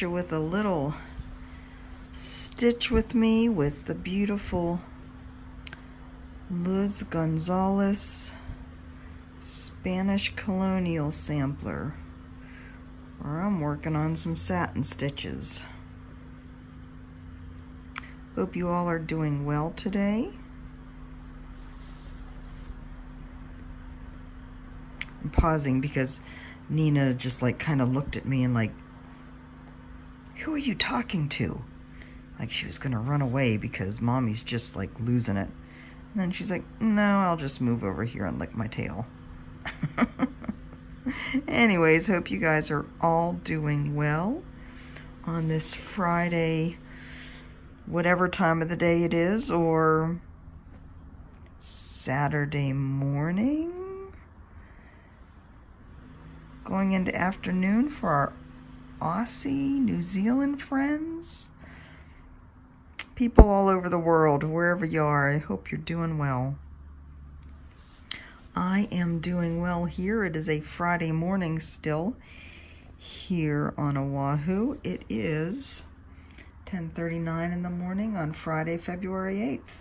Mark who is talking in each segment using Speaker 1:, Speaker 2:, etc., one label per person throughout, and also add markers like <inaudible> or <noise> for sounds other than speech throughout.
Speaker 1: you with a little stitch with me with the beautiful Luz Gonzalez Spanish Colonial Sampler. Where I'm working on some satin stitches. Hope you all are doing well today. I'm pausing because Nina just like kind of looked at me and like, who are you talking to? Like she was gonna run away because mommy's just like losing it. And then she's like, no, I'll just move over here and lick my tail. <laughs> Anyways, hope you guys are all doing well on this Friday, whatever time of the day it is, or Saturday morning going into afternoon for our Aussie, New Zealand friends. People all over the world, wherever you are, I hope you're doing well. I am doing well here. It is a Friday morning still here on Oahu. It is 10.39 in the morning on Friday, February 8th.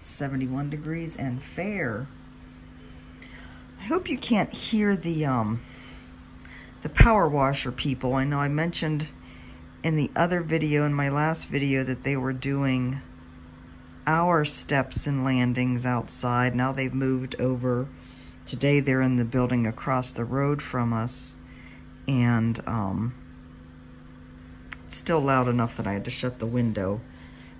Speaker 1: 71 degrees and fair. I hope you can't hear the um, the power washer people. I know I mentioned in the other video, in my last video, that they were doing our steps and landings outside. Now they've moved over. Today they're in the building across the road from us. And um, it's still loud enough that I had to shut the window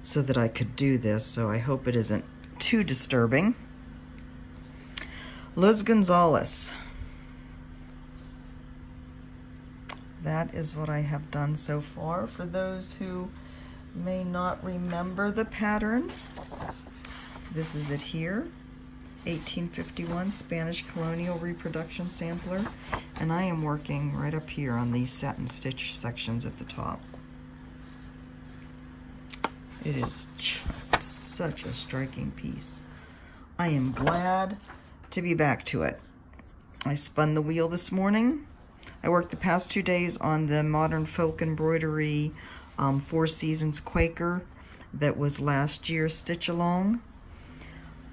Speaker 1: so that I could do this. So I hope it isn't too disturbing. Luz Gonzalez. That is what I have done so far. For those who may not remember the pattern, this is it here. 1851 Spanish Colonial Reproduction Sampler. And I am working right up here on these satin stitch sections at the top. It is just such a striking piece. I am glad to be back to it. I spun the wheel this morning I worked the past two days on the Modern Folk Embroidery um, Four Seasons Quaker that was last year's Stitch Along.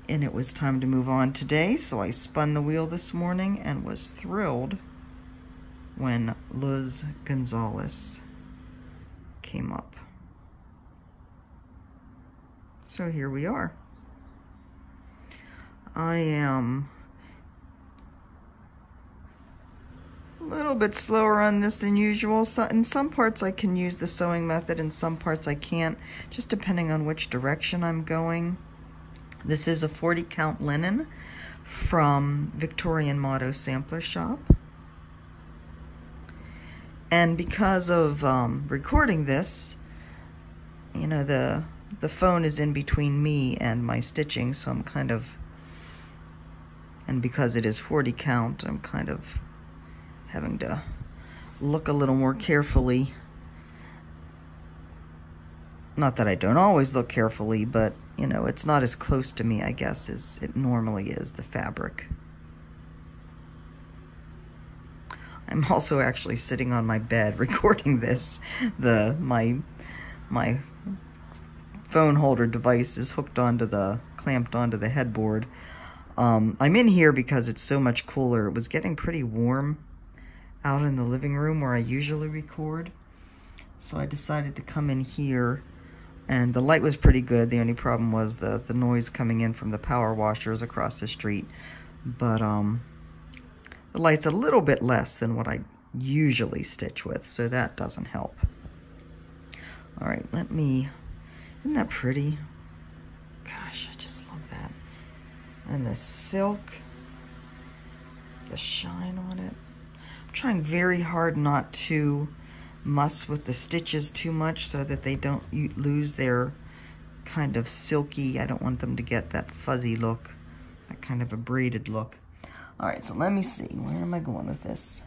Speaker 1: And it was time to move on today, so I spun the wheel this morning and was thrilled when Luz Gonzalez came up. So here we are. I am a little bit slower on this than usual. So in some parts I can use the sewing method, in some parts I can't, just depending on which direction I'm going. This is a 40 count linen from Victorian Motto Sampler Shop. And because of um, recording this, you know, the, the phone is in between me and my stitching, so I'm kind of, and because it is 40 count, I'm kind of having to look a little more carefully. Not that I don't always look carefully, but, you know, it's not as close to me, I guess, as it normally is, the fabric. I'm also actually sitting on my bed <laughs> recording this. The my my phone holder device is hooked onto the clamped onto the headboard. Um, I'm in here because it's so much cooler. It was getting pretty warm out in the living room where I usually record. So I decided to come in here and the light was pretty good. The only problem was the, the noise coming in from the power washers across the street. But um, the light's a little bit less than what I usually stitch with, so that doesn't help. All right, let me, isn't that pretty? Gosh, I just love that. And the silk, the shine on it trying very hard not to muss with the stitches too much so that they don't lose their kind of silky, I don't want them to get that fuzzy look, that kind of a braided look. All right, so let me see, where am I going with this?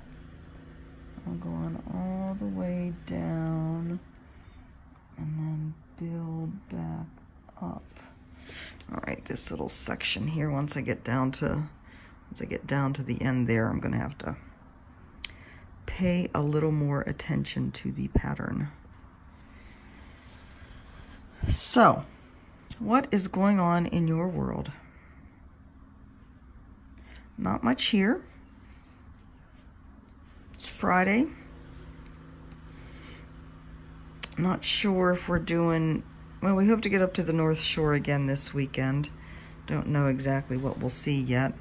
Speaker 1: I'm going all the way down and then build back up. All right, this little section here, once I get down to once I get down to the end there, I'm gonna have to pay a little more attention to the pattern. So, what is going on in your world? Not much here. It's Friday. Not sure if we're doing, well, we hope to get up to the North Shore again this weekend. Don't know exactly what we'll see yet.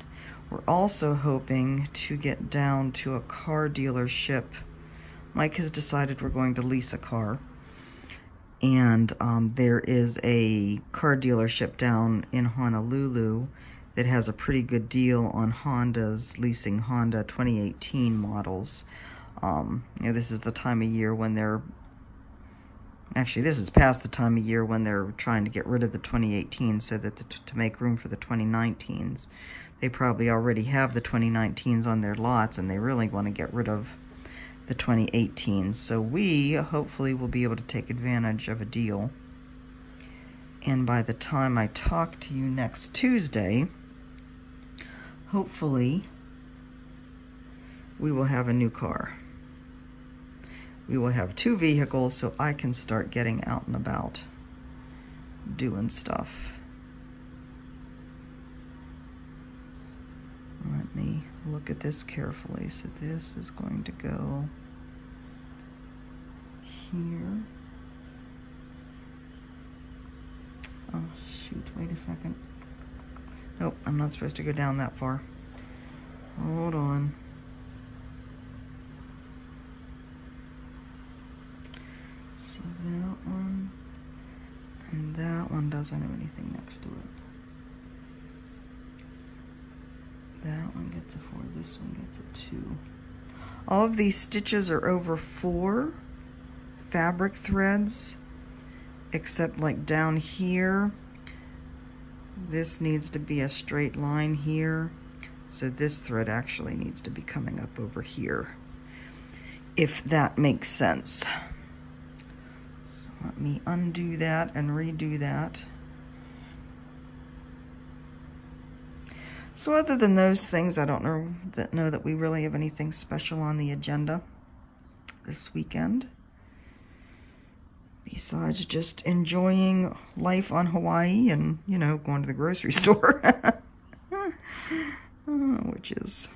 Speaker 1: We're also hoping to get down to a car dealership. Mike has decided we're going to lease a car. And um, there is a car dealership down in Honolulu that has a pretty good deal on Honda's, leasing Honda 2018 models. Um, you know, this is the time of year when they're Actually, this is past the time of year when they're trying to get rid of the 2018s so that the, to make room for the 2019s. They probably already have the 2019s on their lots and they really want to get rid of the 2018s. So we hopefully will be able to take advantage of a deal. And by the time I talk to you next Tuesday, hopefully we will have a new car we will have two vehicles so I can start getting out and about doing stuff. Me look at this carefully. So this is going to go here. Oh, shoot, wait a second. Nope, I'm not supposed to go down that far. Hold on. So that one. And that one doesn't have anything next to it. That one gets a four, this one gets a two. All of these stitches are over four fabric threads, except like down here, this needs to be a straight line here. So this thread actually needs to be coming up over here, if that makes sense. So let me undo that and redo that. So other than those things, I don't know that know that we really have anything special on the agenda this weekend. Besides just enjoying life on Hawaii and, you know, going to the grocery <laughs> store. <laughs> Which is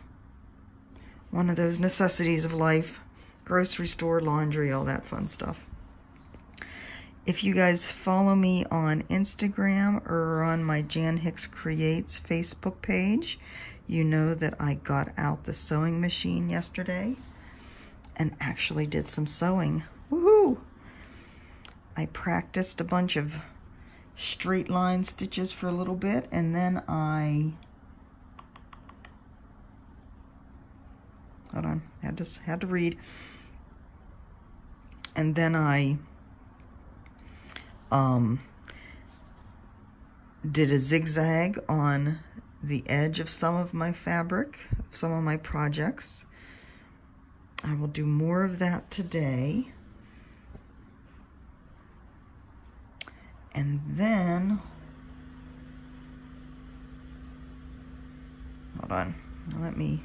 Speaker 1: one of those necessities of life. Grocery store, laundry, all that fun stuff. If you guys follow me on Instagram or on my Jan Hicks Creates Facebook page, you know that I got out the sewing machine yesterday and actually did some sewing. Woohoo! I practiced a bunch of straight line stitches for a little bit and then I hold on had to had to read and then I um, did a zigzag on the edge of some of my fabric, some of my projects. I will do more of that today. And then, hold on, let me,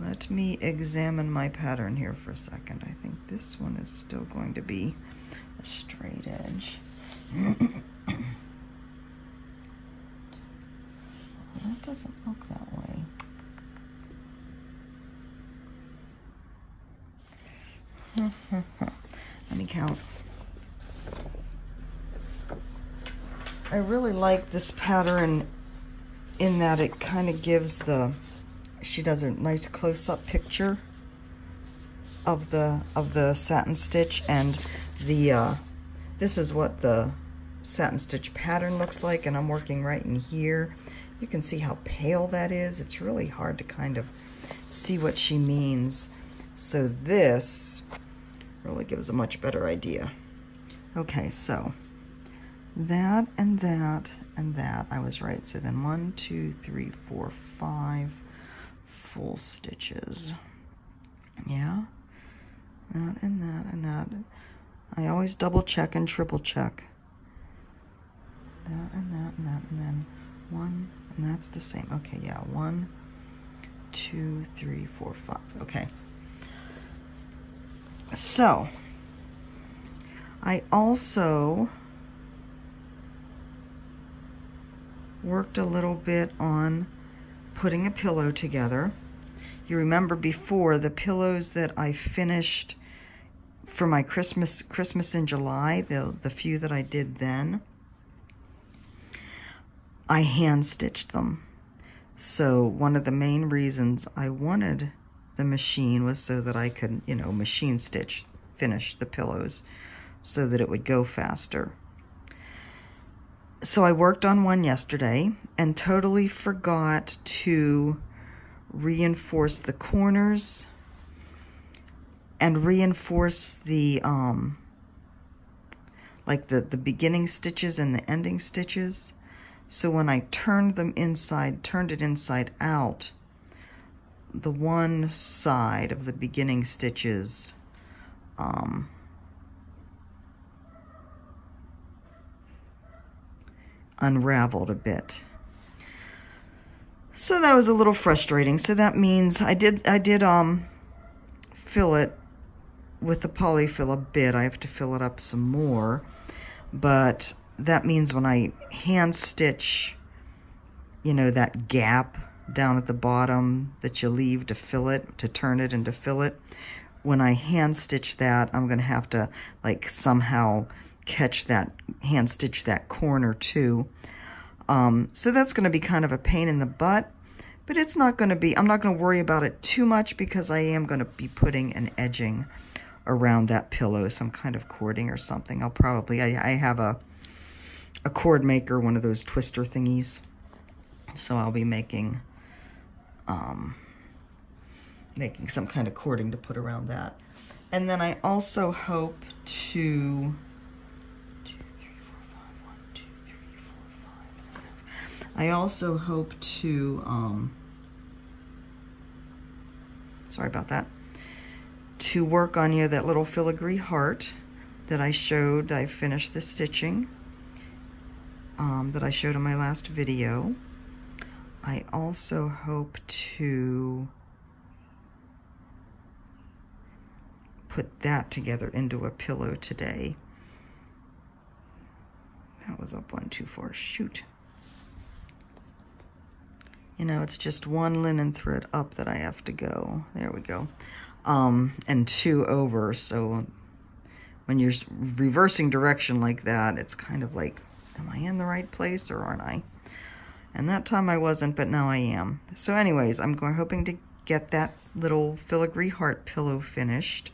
Speaker 1: let me examine my pattern here for a second. I think this one is still going to be a straight edge. <coughs> that doesn't look that way. <laughs> Let me count. I really like this pattern in that it kind of gives the, she does a nice close-up picture of the of the satin stitch and the uh, this is what the satin stitch pattern looks like and I'm working right in here. You can see how pale that is. It's really hard to kind of see what she means. So this really gives a much better idea. Okay so that and that and that. I was right. So then one two three four five full stitches. Yeah? That and that and that. I always double check and triple check. That and that and that and then One, and that's the same. Okay, yeah, one, two, three, four, five. Okay. So, I also worked a little bit on putting a pillow together. You remember before the pillows that I finished for my Christmas Christmas in July, the, the few that I did then, I hand stitched them. So one of the main reasons I wanted the machine was so that I could, you know, machine stitch, finish the pillows so that it would go faster. So I worked on one yesterday and totally forgot to reinforce the corners and reinforce the, um, like the, the beginning stitches and the ending stitches. So when I turned them inside, turned it inside out, the one side of the beginning stitches um, unraveled a bit. So that was a little frustrating. So that means I did I did um fill it with the polyfill a bit. I have to fill it up some more. But that means when I hand stitch, you know, that gap down at the bottom that you leave to fill it, to turn it and to fill it, when I hand stitch that, I'm going to have to like somehow catch that, hand stitch that corner too. Um, so that's going to be kind of a pain in the butt, but it's not going to be, I'm not going to worry about it too much because I am going to be putting an edging around that pillow, some kind of cording or something. I'll probably, I, I have a, a cord maker, one of those twister thingies. So I'll be making, um, making some kind of cording to put around that. And then I also hope to, I also hope to, um, sorry about that, to work on you that little filigree heart that I showed, I finished the stitching, um, that I showed in my last video. I also hope to put that together into a pillow today. That was up one too far, shoot. You know, it's just one linen thread up that I have to go. There we go. Um, and two over, so when you're reversing direction like that, it's kind of like, am I in the right place or aren't I? And that time I wasn't, but now I am. So anyways, I'm going hoping to get that little filigree heart pillow finished.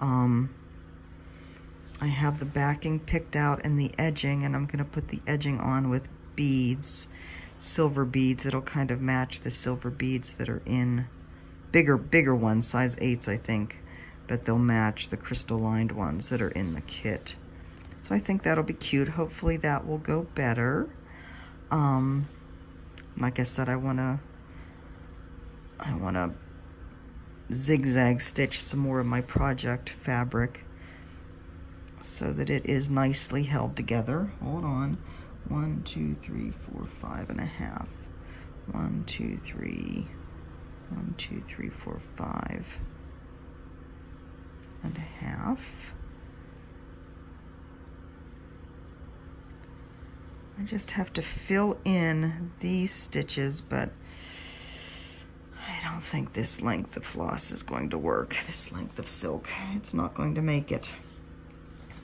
Speaker 1: Um, I have the backing picked out and the edging, and I'm going to put the edging on with beads silver beads. It'll kind of match the silver beads that are in bigger, bigger ones, size 8s, I think. But they'll match the crystal-lined ones that are in the kit. So I think that'll be cute. Hopefully that will go better. Um, like I said, I want to I want to zigzag stitch some more of my project fabric so that it is nicely held together. Hold on. One, two, three, four, five and a half. One, two, three, one, two, three, four, five and a half. I just have to fill in these stitches, but I don't think this length of floss is going to work. This length of silk, it's not going to make it.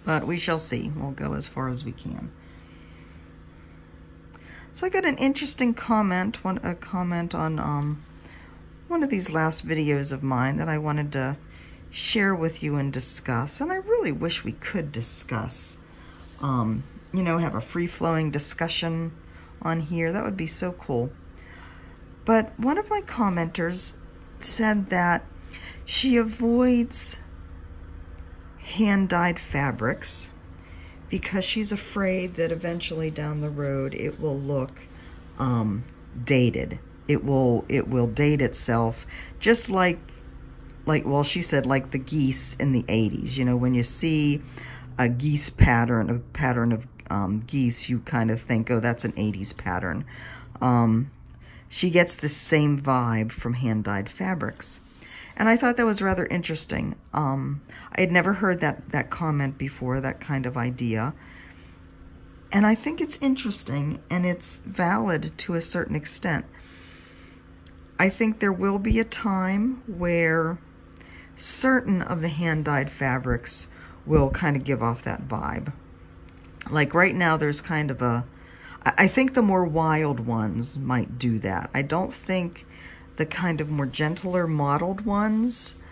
Speaker 1: But we shall see. We'll go as far as we can. So I got an interesting comment, one a comment on um, one of these last videos of mine that I wanted to share with you and discuss. And I really wish we could discuss, um, you know, have a free-flowing discussion on here. That would be so cool. But one of my commenters said that she avoids hand-dyed fabrics because she's afraid that eventually down the road it will look um, dated. It will it will date itself just like like well she said like the geese in the 80s. You know when you see a geese pattern a pattern of um, geese you kind of think oh that's an 80s pattern. Um, she gets the same vibe from hand-dyed fabrics. And I thought that was rather interesting. Um, I had never heard that, that comment before, that kind of idea. And I think it's interesting and it's valid to a certain extent. I think there will be a time where certain of the hand-dyed fabrics will kind of give off that vibe. Like right now, there's kind of a, I think the more wild ones might do that. I don't think the kind of more gentler modeled ones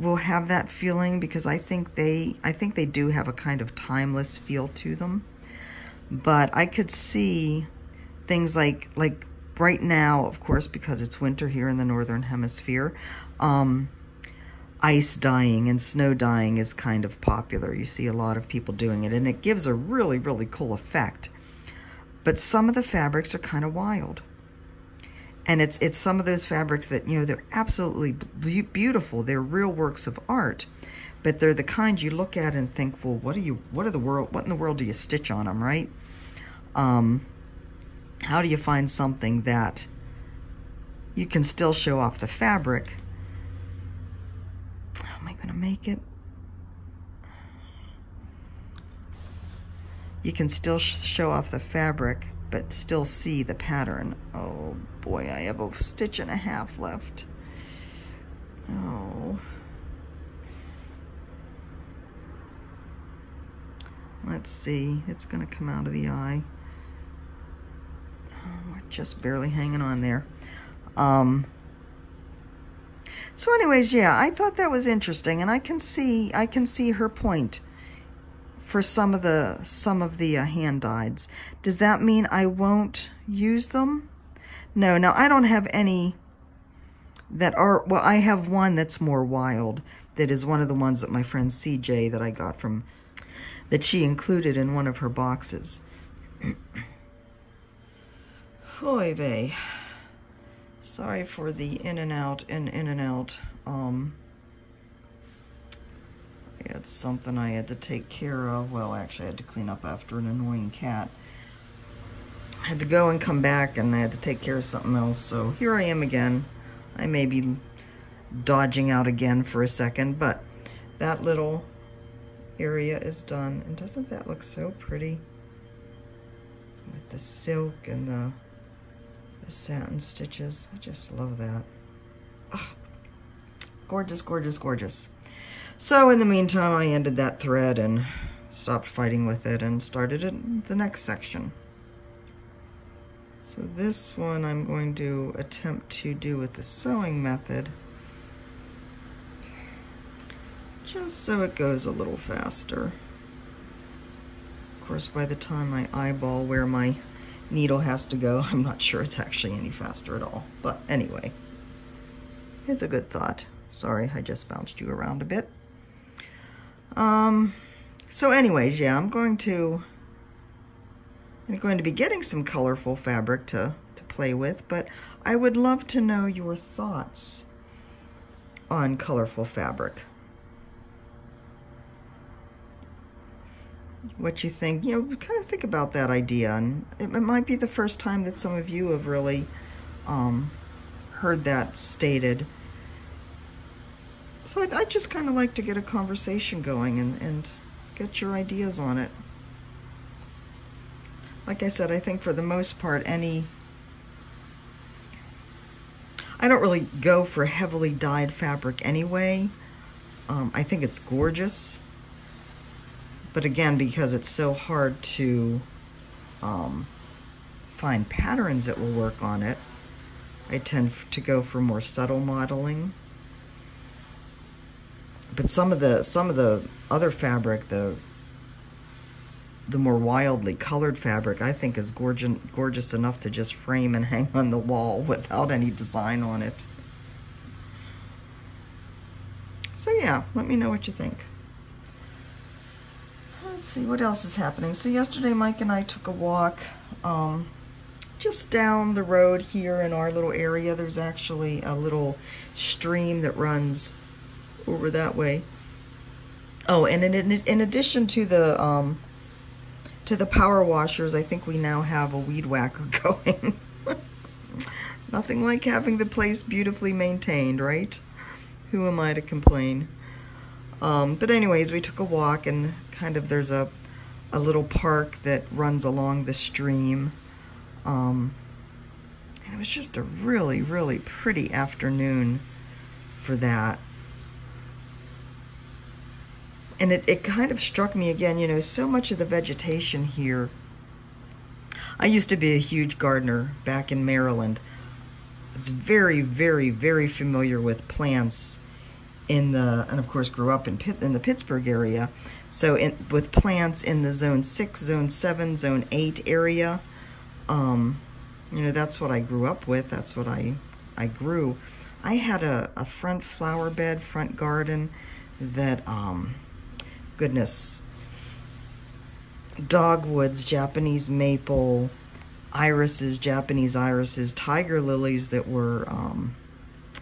Speaker 1: will have that feeling because I think they I think they do have a kind of timeless feel to them. But I could see things like like right now, of course, because it's winter here in the northern hemisphere, um, ice dyeing and snow dyeing is kind of popular. You see a lot of people doing it, and it gives a really, really cool effect. But some of the fabrics are kind of wild. And it's it's some of those fabrics that, you know, they're absolutely beautiful. They're real works of art. But they're the kind you look at and think, well, what are you, what are the world, what in the world do you stitch on them, right? Um, how do you find something that you can still show off the fabric? How am I going to make it? You can still show off the fabric but still see the pattern. Oh boy, I have a stitch and a half left. Oh. Let's see, it's gonna come out of the eye. Just barely hanging on there. Um, so anyways, yeah, I thought that was interesting and I can see, I can see her point for some of the some of the uh, hand dyeds. Does that mean I won't use them? No, now I don't have any that are, well, I have one that's more wild that is one of the ones that my friend CJ that I got from, that she included in one of her boxes. <clears throat> Hoy vey. Sorry for the in and out and in and out. Um, it's something I had to take care of. Well, actually, I had to clean up after an annoying cat. I had to go and come back, and I had to take care of something else. So here I am again. I may be dodging out again for a second, but that little area is done. And doesn't that look so pretty? With the silk and the, the satin stitches. I just love that. Oh, gorgeous, gorgeous, gorgeous. So in the meantime, I ended that thread and stopped fighting with it and started it, the next section. So this one I'm going to attempt to do with the sewing method, just so it goes a little faster. Of course, by the time I eyeball where my needle has to go, <laughs> I'm not sure it's actually any faster at all. But anyway, it's a good thought. Sorry, I just bounced you around a bit. Um, so anyways, yeah, I'm going to, I'm going to be getting some colorful fabric to, to play with, but I would love to know your thoughts on colorful fabric. What you think, you know, kind of think about that idea. And it, it might be the first time that some of you have really um, heard that stated. So I'd, I'd just kind of like to get a conversation going and, and get your ideas on it. Like I said, I think for the most part, any... I don't really go for heavily dyed fabric anyway. Um, I think it's gorgeous. But again, because it's so hard to um, find patterns that will work on it, I tend to go for more subtle modeling but some of the some of the other fabric, the the more wildly colored fabric, I think is gorgeous gorgeous enough to just frame and <laughs> hang on the wall without any design on it. So yeah, let me know what you think. Let's see what else is happening. So yesterday Mike and I took a walk um, just down the road here in our little area. There's actually a little stream that runs over that way. Oh, and in, in addition to the um, to the power washers, I think we now have a weed whacker <laughs> going. Nothing like having the place beautifully maintained, right? Who am I to complain? Um, but anyways, we took a walk and kind of there's a, a little park that runs along the stream. Um, and it was just a really, really pretty afternoon for that. And it, it kind of struck me again, you know, so much of the vegetation here. I used to be a huge gardener back in Maryland. I was very, very, very familiar with plants in the, and of course grew up in, Pitt, in the Pittsburgh area. So in, with plants in the zone six, zone seven, zone eight area, um, you know, that's what I grew up with. That's what I, I grew. I had a, a front flower bed, front garden that, um, goodness, dogwoods, Japanese maple, irises, Japanese irises, tiger lilies that were, um,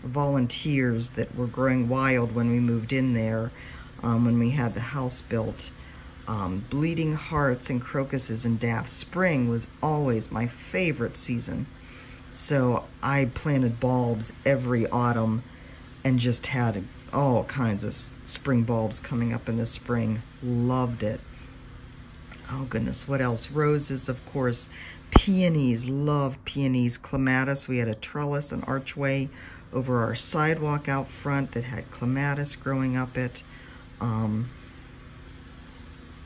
Speaker 1: volunteers that were growing wild when we moved in there, um, when we had the house built. Um, bleeding hearts and crocuses and daft spring was always my favorite season. So I planted bulbs every autumn and just had all kinds of spring bulbs coming up in the spring. Loved it. Oh goodness, what else? Roses, of course. Peonies, love peonies. Clematis, we had a trellis, an archway over our sidewalk out front that had clematis growing up it. Um,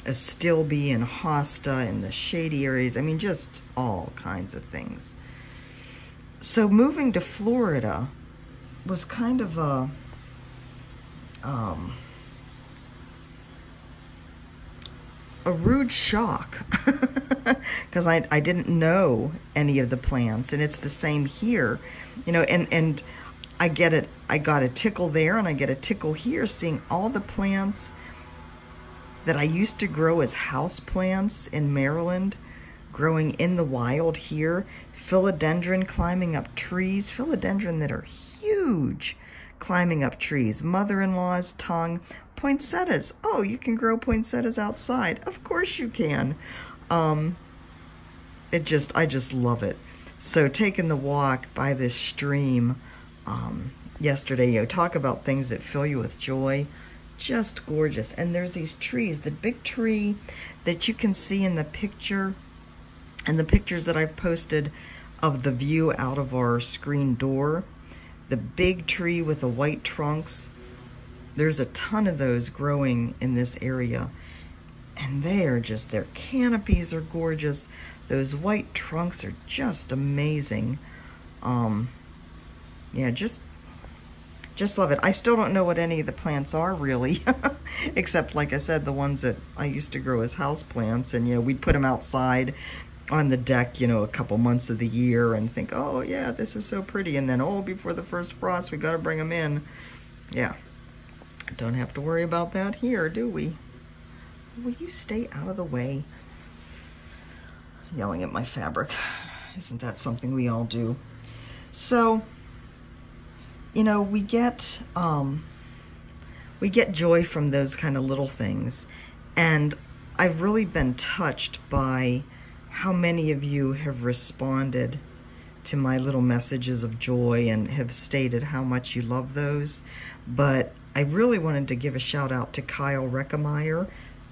Speaker 1: astilbe and hosta in the shady areas. I mean, just all kinds of things. So moving to Florida was kind of a, um, a rude shock <laughs> because I, I didn't know any of the plants and it's the same here, you know, and, and I get it. I got a tickle there and I get a tickle here seeing all the plants that I used to grow as house plants in Maryland, growing in the wild here. Philodendron climbing up trees, philodendron that are huge, climbing up trees. Mother-in-law's tongue, poinsettias. Oh, you can grow poinsettias outside. Of course you can. Um, it just, I just love it. So taking the walk by this stream, um, yesterday. You know, talk about things that fill you with joy. Just gorgeous. And there's these trees. The big tree that you can see in the picture and the pictures that I've posted of the view out of our screen door. The big tree with the white trunks. There's a ton of those growing in this area. And they are just, their canopies are gorgeous. Those white trunks are just amazing. Um, yeah, just just love it. I still don't know what any of the plants are really, <laughs> except like I said, the ones that I used to grow as house plants and you know, we'd put them outside on the deck, you know, a couple months of the year and think, oh yeah, this is so pretty. And then, oh, before the first frost, we got to bring them in. Yeah, don't have to worry about that here, do we? Will you stay out of the way? Yelling at my fabric. Isn't that something we all do? So, you know, we get, um, we get joy from those kind of little things. And I've really been touched by how many of you have responded to my little messages of joy and have stated how much you love those. But I really wanted to give a shout out to Kyle Reckemeyer.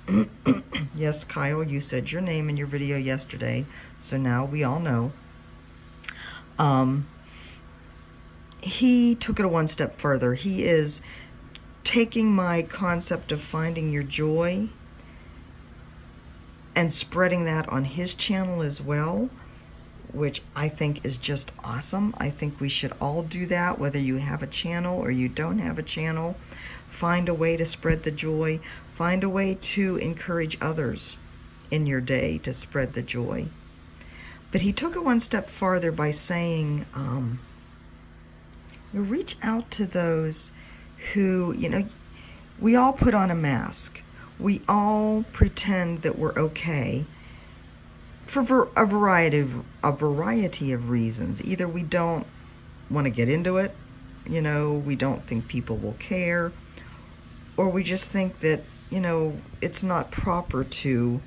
Speaker 1: <coughs> yes, Kyle, you said your name in your video yesterday, so now we all know. Um, he took it a one step further. He is taking my concept of finding your joy and spreading that on his channel as well, which I think is just awesome. I think we should all do that, whether you have a channel or you don't have a channel. Find a way to spread the joy. Find a way to encourage others in your day to spread the joy. But he took it one step farther by saying, um, you reach out to those who, you know, we all put on a mask. We all pretend that we're okay for a variety of, a variety of reasons. Either we don't want to get into it, you know, we don't think people will care, or we just think that, you know, it's not proper to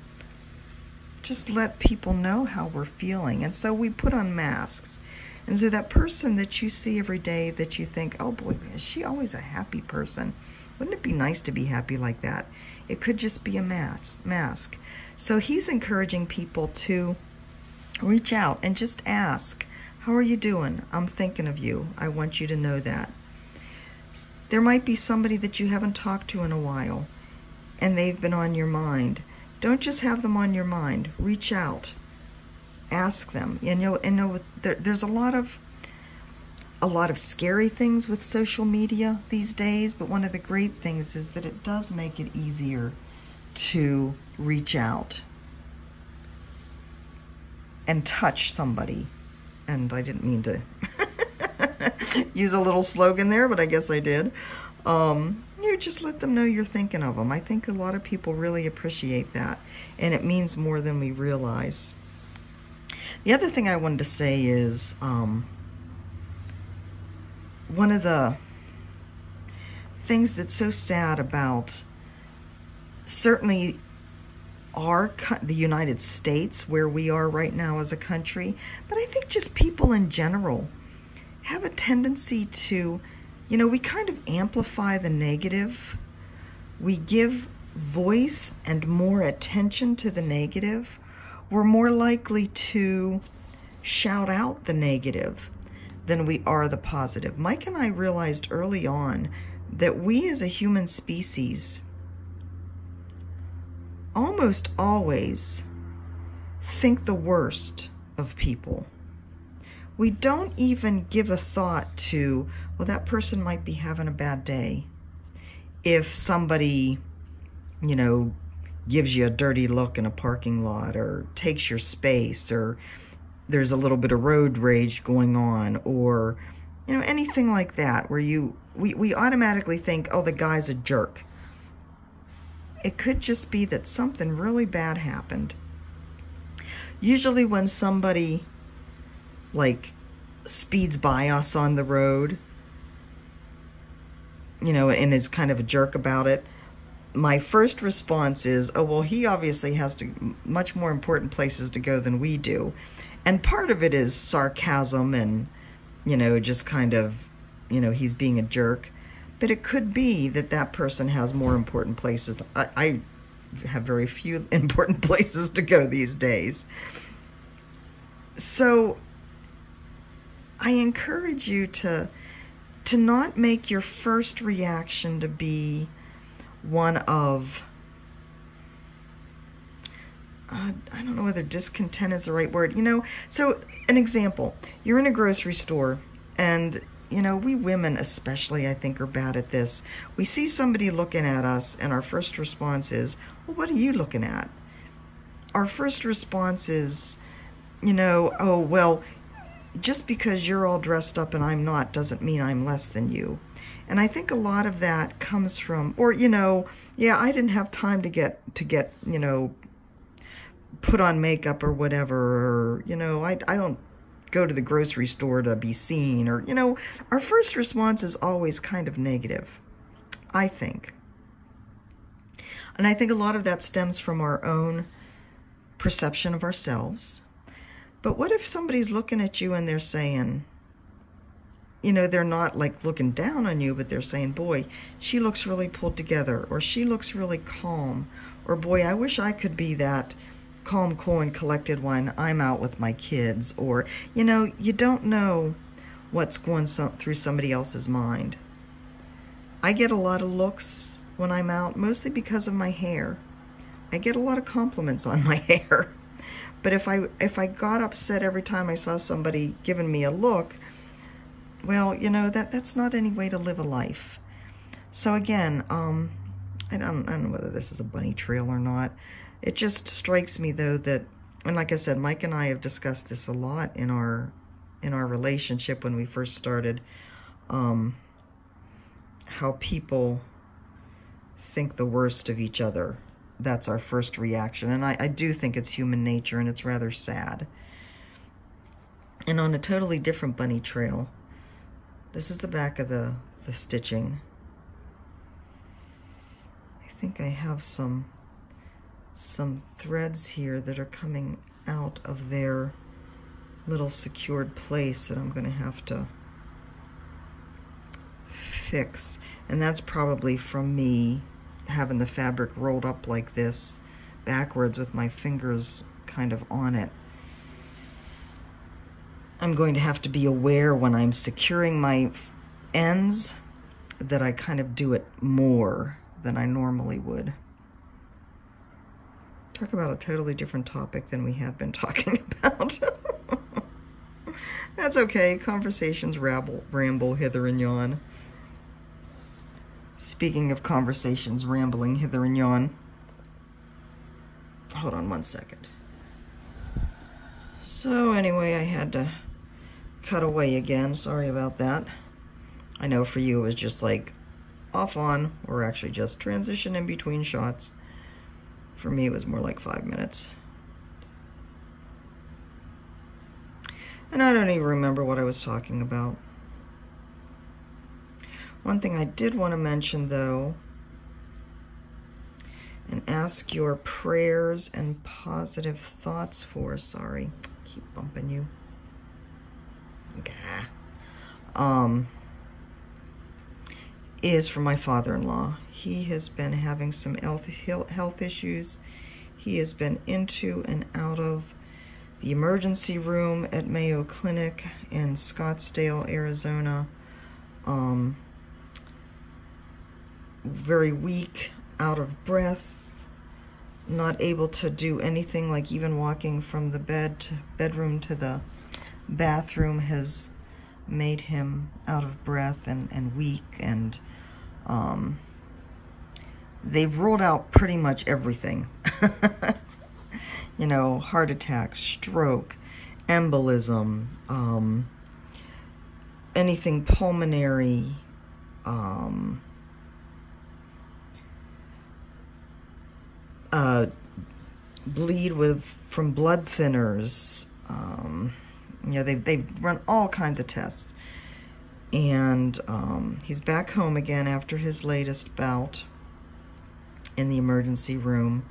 Speaker 1: just let people know how we're feeling. And so we put on masks And so that person that you see every day that you think, oh boy, is she always a happy person? Wouldn't it be nice to be happy like that? It could just be a mask. mask. So he's encouraging people to reach out and just ask, how are you doing? I'm thinking of you. I want you to know that. There might be somebody that you haven't talked to in a while and they've been on your mind. Don't just have them on your mind. Reach out. Ask them. You know, and know there, there's a lot of a lot of scary things with social media these days, but one of the great things is that it does make it easier to reach out and touch somebody. And I didn't mean to <laughs> use a little slogan there, but I guess I did. Um, you just let them know you're thinking of them. I think a lot of people really appreciate that, and it means more than we realize. The other thing I wanted to say is um, one of the things that's so sad about certainly our the United States where we are right now as a country, but I think just people in general have a tendency to, you know, we kind of amplify the negative. We give voice and more attention to the negative. We're more likely to shout out the negative than we are the positive. Mike and I realized early on that we as a human species almost always think the worst of people. We don't even give a thought to, well, that person might be having a bad day. If somebody, you know, gives you a dirty look in a parking lot or takes your space or there's a little bit of road rage going on or, you know, anything like that where you, we, we automatically think, oh, the guy's a jerk. It could just be that something really bad happened. Usually when somebody like speeds by us on the road, you know, and is kind of a jerk about it, my first response is, oh, well, he obviously has to much more important places to go than we do. And part of it is sarcasm and, you know, just kind of, you know, he's being a jerk. But it could be that that person has more important places. I, I have very few <laughs> important places to go these days. So I encourage you to to not make your first reaction to be one of uh, I don't know whether discontent is the right word. You know, so an example, you're in a grocery store and, you know, we women especially, I think, are bad at this. We see somebody looking at us and our first response is, well, what are you looking at? Our first response is, you know, oh, well, just because you're all dressed up and I'm not doesn't mean I'm less than you. And I think a lot of that comes from, or, you know, yeah, I didn't have time to get, to get, you know, put on makeup or whatever, or, you know, I, I don't go to the grocery store to be seen, or, you know, our first response is always kind of negative, I think. And I think a lot of that stems from our own perception of ourselves. But what if somebody's looking at you and they're saying, you know, they're not like looking down on you, but they're saying, boy, she looks really pulled together, or she looks really calm, or boy, I wish I could be that calm, cool, and collected when I'm out with my kids. Or, you know, you don't know what's going so through somebody else's mind. I get a lot of looks when I'm out, mostly because of my hair. I get a lot of compliments on <laughs> my hair. But if I if I got upset every time I saw somebody giving me a look, well, you know, that that's not any way to live a life. So again, um, I don't, I don't know whether this is a bunny trail or not. It just strikes me though that, and like I said, Mike and I have discussed this a lot in our in our relationship when we first started, um, how people think the worst of each other. That's our first reaction. And I, I do think it's human nature and it's rather sad. And on a totally different bunny trail, this is the back of the, the stitching. I think I have some some threads here that are coming out of their little secured place that I'm going to have to fix. And that's probably from me having the fabric rolled up like this backwards with my fingers kind of on it. I'm going to have to be aware when I'm securing my ends that I kind of do it more than I normally would. Talk about a totally different topic than we have been <laughs> talking about. <laughs> That's okay. Conversations ramble, ramble hither and yon. Speaking of conversations rambling hither and yon. Hold on one second. So anyway, I had to cut away again. Sorry about that. I know for you it was just like off on, or actually just transition in between shots. For me, it was more like five minutes. And I don't even remember what I was talking about. One thing I did want to mention, though, and ask your prayers and positive thoughts for, sorry, keep bumping you. Gah. Um, is for my father-in-law. He has been having some health, health issues. He has been into and out of the emergency room at Mayo Clinic in Scottsdale, Arizona. Um, very weak, out of breath, not able to do anything like even walking from the bed to bedroom to the bathroom has made him out of breath and, and weak and um, they've ruled out pretty much everything. <laughs> you know, heart attack, stroke, embolism, um, anything pulmonary, um, uh, bleed with from blood thinners. Um, you know, they they run all kinds of tests and um, he's back home again after his latest bout in the emergency room.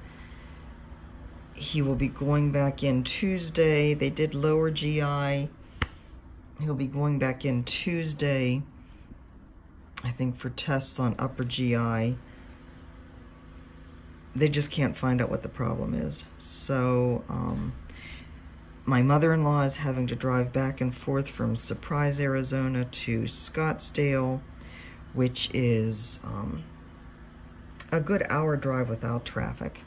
Speaker 1: He will be going back in Tuesday. They did lower GI. He'll be going back in Tuesday, I think, for tests on upper GI. They just can't find out what the problem is. So, um, my mother-in-law is having to drive back and forth from Surprise, Arizona to Scottsdale, which is um, a good hour drive without traffic.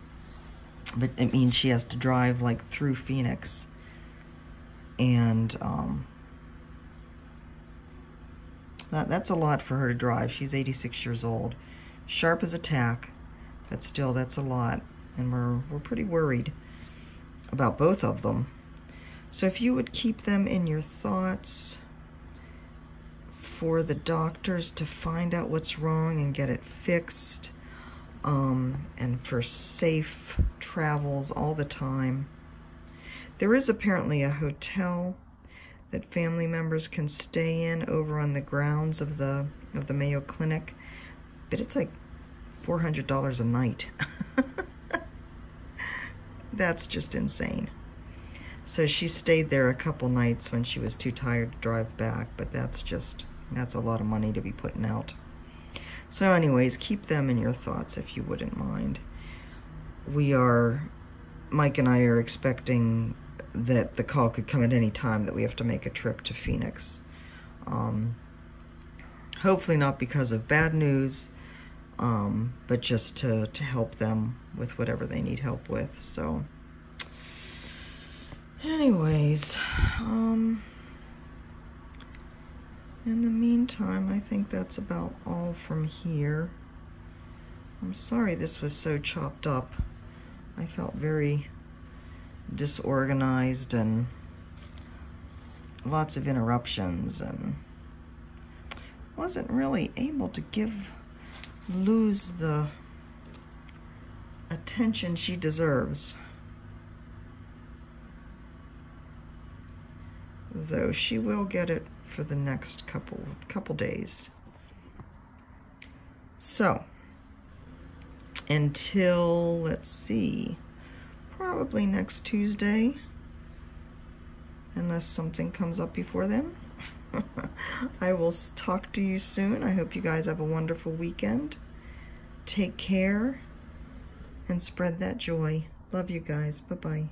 Speaker 1: But it means she has to drive like through Phoenix. And um, that, that's a lot for her to drive. She's 86 years old. Sharp as a tack, but still that's a lot. And we're, we're pretty worried about both of them. So if you would keep them in your thoughts for the doctors to find out what's wrong and get it fixed, um, and for safe travels all the time. There is apparently a hotel that family members can stay in over on the grounds of the of the Mayo Clinic, but it's like $400 a night. <laughs> That's just insane. So she stayed there a couple nights when she was too tired to drive back, but that's just, that's a lot of money to be putting out. So anyways, keep them in your thoughts if you wouldn't mind. We are, Mike and I are expecting that the call could come at any time that we have to make a trip to Phoenix. Um, hopefully not because of bad news, um, but just to, to help them with whatever they need help with. So Anyways, um, in the meantime, I think that's about all from here. I'm sorry this was so chopped up. I felt very disorganized and lots of interruptions and wasn't really able to give Luz the attention she deserves. Though she will get it for the next couple couple days. So, until, let's see, probably next Tuesday, unless something comes up before then. <laughs> I will talk to you soon. I hope you guys have a wonderful weekend. Take care and spread that joy. Love you guys. Bye-bye.